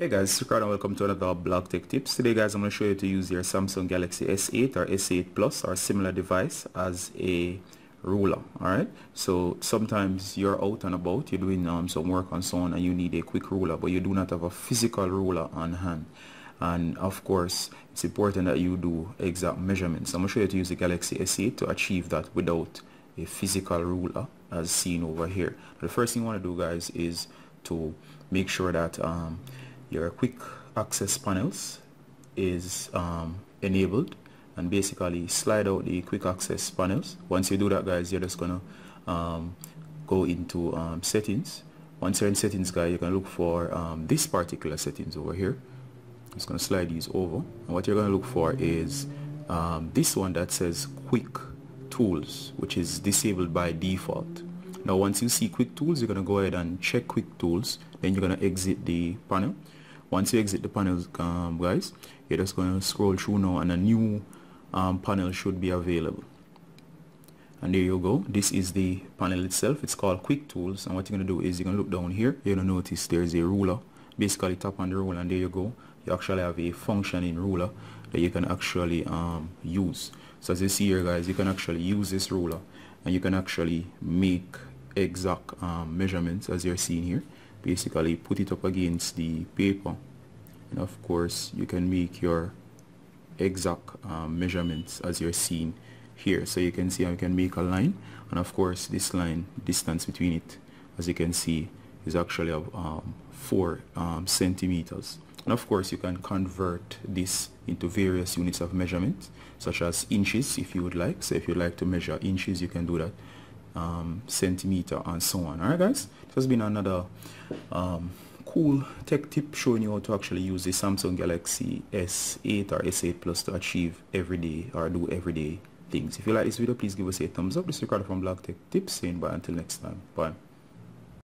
Hey guys, it's Ricardo and welcome to another Blog Tech Tips. Today guys I'm going to show you to use your Samsung Galaxy S8 or S8 Plus or similar device as a ruler. Alright, so sometimes you're out and about, you're doing um, some work and so on and you need a quick ruler but you do not have a physical ruler on hand. And of course, it's important that you do exact measurements. I'm going to show you to use the Galaxy S8 to achieve that without a physical ruler as seen over here. The first thing you want to do guys is to make sure that um, your quick access panels is um, enabled. And basically slide out the quick access panels. Once you do that guys you're just gonna um, go into um, settings. Once you're in settings guys you can look for um, this particular settings over here. I'm just gonna slide these over. And what you're gonna look for is um, this one that says quick tools which is disabled by default now once you see quick tools you're gonna go ahead and check quick tools. Then you're gonna exit the panel. Once you exit the panel um, guys you're just going to scroll through now and a new um, panel should be available. And there you go. This is the panel itself. It's called quick tools. And what you're going to do is you're going to look down here. You're going to notice there's a ruler. Basically tap on the ruler and there you go. You actually have a functioning ruler that you can actually um, use. So as you see here guys you can actually use this ruler and you can actually make exact um, measurements as you're seeing here. Basically put it up against the paper. And of course you can make your exact um, measurements as you're seeing here. So you can see I can make a line. And of course this line distance between it as you can see is actually of um, 4 um, centimeters. And of course you can convert this into various units of measurement such as inches if you would like. So if you'd like to measure inches you can do that um, centimeter and so on. Alright guys? This has been another um, cool tech tip showing you how to actually use the Samsung Galaxy S8 or S8 Plus to achieve everyday or do everyday things. If you like this video please give us a thumbs up. This is Ricardo from Blog Tech Tips saying bye until next time. Bye